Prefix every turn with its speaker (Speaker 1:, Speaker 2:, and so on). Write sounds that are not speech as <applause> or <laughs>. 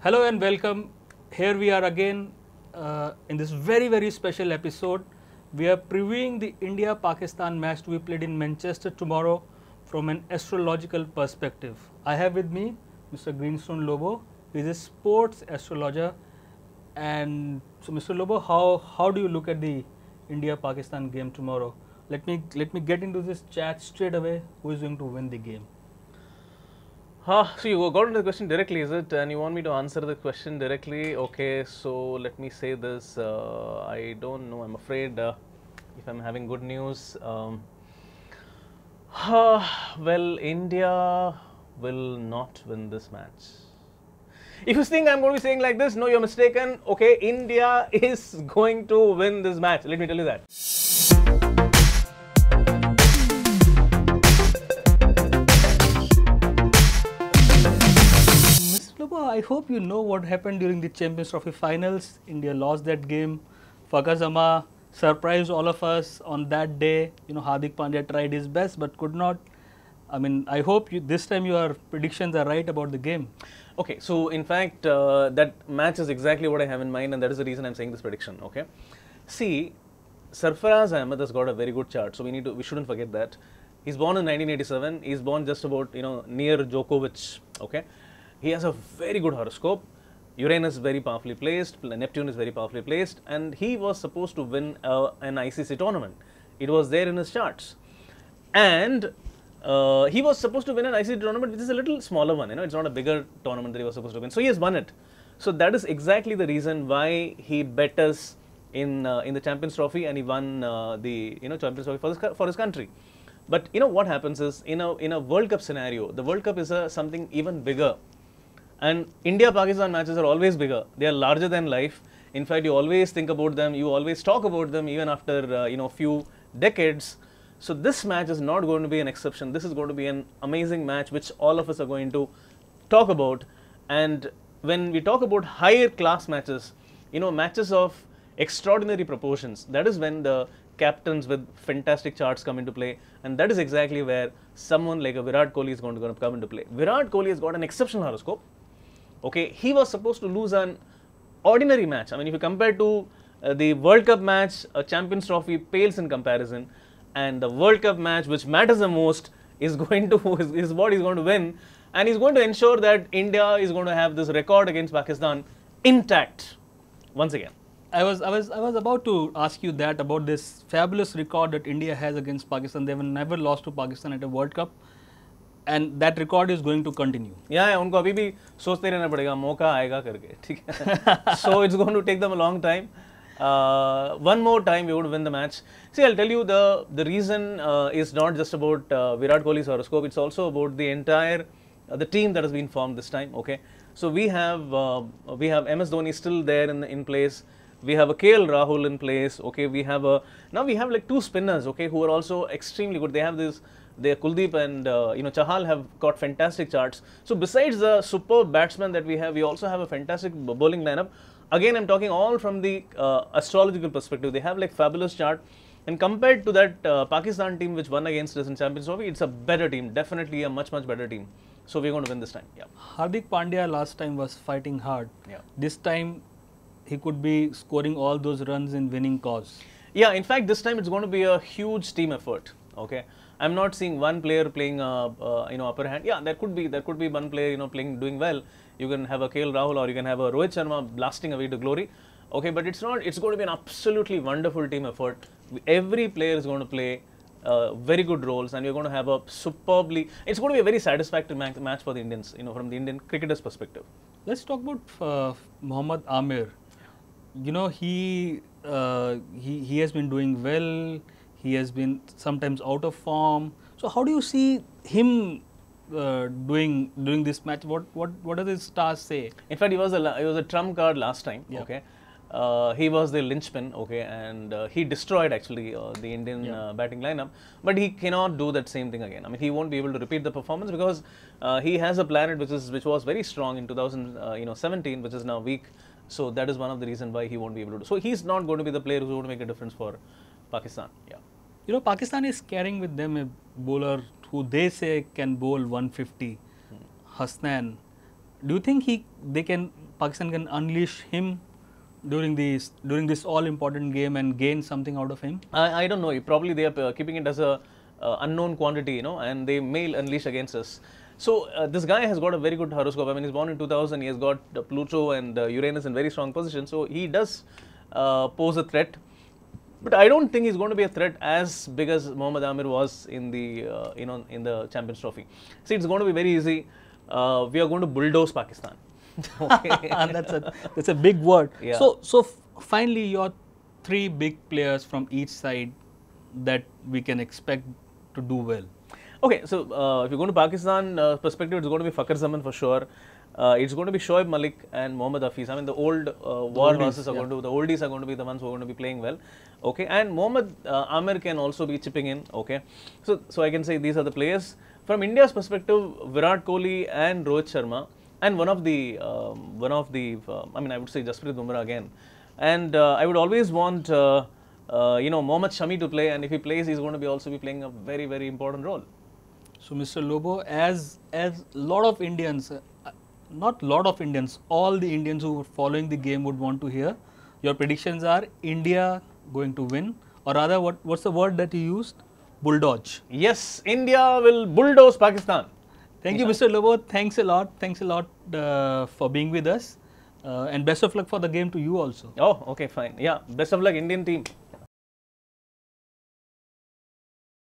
Speaker 1: Hello and welcome. Here we are again uh, in this very very special episode. We are previewing the India Pakistan match to be played in Manchester tomorrow from an astrological perspective. I have with me Mr. Greenstone Lobo. He is a sports astrologer. And so, Mr. Lobo, how, how do you look at the India Pakistan game tomorrow? Let me let me get into this chat straight away. Who is going to win the game?
Speaker 2: So you got into the question directly, is it? And you want me to answer the question directly? Okay, so let me say this. Uh, I don't know. I'm afraid uh, if I'm having good news. Um, well, India will not win this match. If you think I'm going to be saying like this, no, you're mistaken. Okay, India <laughs> is going to win this match. Let me tell you that.
Speaker 1: I hope you know what happened during the Champions Trophy finals. India lost that game. Fakhar Zaman surprised all of us on that day. You know, Hardik Pandya tried his best but could not. I mean, I hope you, this time your predictions are right about the game.
Speaker 2: Okay, so in fact, uh, that match is exactly what I have in mind, and that is the reason I'm saying this prediction. Okay, see, Sarfaraz Ahmed has got a very good chart, so we need to we shouldn't forget that. He's born in 1987. He's born just about you know near Djokovic. Okay, he has a very good horoscope. Uranus is very powerfully placed. Neptune is very powerfully placed, and he was supposed to win uh, an ICC tournament. It was there in his charts, and uh, he was supposed to win an ICC tournament, which is a little smaller one. You know, it's not a bigger tournament that he was supposed to win. So he has won it. So that is exactly the reason why he bet us in uh, in the Champions Trophy, and he won uh, the you know Champions Trophy for his for his country. But you know what happens is in a in a World Cup scenario, the World Cup is a something even bigger. And India Pakistan matches are always bigger. They are larger than life. In fact, you always think about them. You always talk about them, even after uh, you know a few decades. So this match is not going to be an exception. This is going to be an amazing match, which all of us are going to talk about. And when we talk about higher class matches, you know, matches of extraordinary proportions, that is when the captains with fantastic charts come into play, and that is exactly where someone like a Virat Kohli is going to come into play. Virat Kohli has got an exceptional horoscope. Okay, he was supposed to lose an ordinary match. I mean, if you compare to uh, the World Cup match, a Champions Trophy pales in comparison, and the World Cup match, which matters the most, is <laughs> going to is, is what he's going to win, and he's going to ensure that India is going to have this record against Pakistan intact once again.
Speaker 1: I was I was I was about to ask you that about this fabulous record that India has against Pakistan. They have never lost to Pakistan at a World Cup, and that record is going to continue.
Speaker 2: या उनको अभी भी सोचते रहना पड़ेगा मौका आएगा करके ठीक है so it's going to take दम a long time one more time we would win the match see i'll tell you the the reason uh, is not just about uh, virat kohli's horoscope it's also about the entire uh, the team that has been formed this time okay so we have uh, we have ms dhoni still there in in place we have a KL Rahul in place. Okay, we have a now we have like two spinners. Okay, who are also extremely good. They have this. they Kuldeep and uh, you know Chahal have got fantastic charts. So besides the superb batsman that we have, we also have a fantastic bowling lineup. Again, I'm talking all from the uh, astrological perspective. They have like fabulous chart. And compared to that uh, Pakistan team which won against us in Champions Trophy, it's a better team. Definitely a much much better team. So we're going to win this time. Yeah.
Speaker 1: Hardik Pandya last time was fighting hard.
Speaker 2: Yeah.
Speaker 1: This time he could be scoring all those runs in winning cause.
Speaker 2: Yeah, in fact, this time it's going to be a huge team effort. Okay, I'm not seeing one player playing, uh, uh, you know, upper hand. Yeah, there could be there could be one player, you know, playing doing well. You can have a KL Rahul or you can have a Rohit Sharma blasting away to glory. Okay, but it's not. It's going to be an absolutely wonderful team effort. Every player is going to play uh, very good roles, and we're going to have a superbly. It's going to be a very satisfactory ma- match for the Indians, you know, from the Indian cricketers' perspective.
Speaker 1: Let's talk about uh, Mohammad Amir. You know he uh, he he has been doing well. He has been sometimes out of form. So how do you see him uh, doing during this match? What what what does his stars say?
Speaker 2: In fact, he was a he was a trump card last time.
Speaker 1: Yeah.
Speaker 2: Okay, uh, he was the linchpin. Okay, and uh, he destroyed actually uh, the Indian uh, batting lineup. But he cannot do that same thing again. I mean, he won't be able to repeat the performance because uh, he has a planet which is which was very strong in 2000 uh, you know 17, which is now weak. So that is one of the reason why he won't be able to do. So he's not going to be the player who's going to make a difference for Pakistan. Yeah.
Speaker 1: You know, Pakistan is carrying with them a bowler who they say can bowl 150, Hasnain. Do you think he they can Pakistan can unleash him during this during this all important game and gain something out of him?
Speaker 2: I, I don't know. Probably they are uh, keeping it as a uh, unknown quantity, you know, and they may unleash against us. So uh, this guy has got a very good horoscope. I mean, he's born in 2000. He has got uh, Pluto and uh, Uranus in very strong position. So he does uh, pose a threat. But I don't think he's going to be a threat as big as Mohammad Amir was in the uh, you know in the Champions Trophy. See, it's going to be very easy. Uh, we are going to bulldoze Pakistan. <laughs>
Speaker 1: that's a that's a big word.
Speaker 2: Yeah.
Speaker 1: So so finally, your three big players from each side that we can expect to do well.
Speaker 2: Okay, so uh, if you go to Pakistan uh, perspective, it's going to be Fakhar Zaman for sure. Uh, it's going to be Shoaib Malik and Mohammad Hafiz. I mean, the old uh, war
Speaker 1: oldies,
Speaker 2: horses are
Speaker 1: yeah.
Speaker 2: going to the oldies are going to be the ones who are going to be playing well. Okay, and Mohammad uh, Amir can also be chipping in. Okay, so so I can say these are the players from India's perspective: Virat Kohli and Rohit Sharma, and one of the um, one of the uh, I mean, I would say Jasprit Bumrah again. And uh, I would always want uh, you know Mohammad Shami to play, and if he plays, he's going to be also be playing a very very important role.
Speaker 1: So, Mr. Lobo, as as lot of Indians, not lot of Indians, all the Indians who are following the game would want to hear, your predictions are India going to win, or rather, what what's the word that you used? Bulldoze.
Speaker 2: Yes, India will bulldoze Pakistan.
Speaker 1: Thank you, Mr. Lobo. Thanks a lot. Thanks a lot uh, for being with us, uh, and best of luck for the game to you also.
Speaker 2: Oh, okay, fine. Yeah, best of luck, Indian team.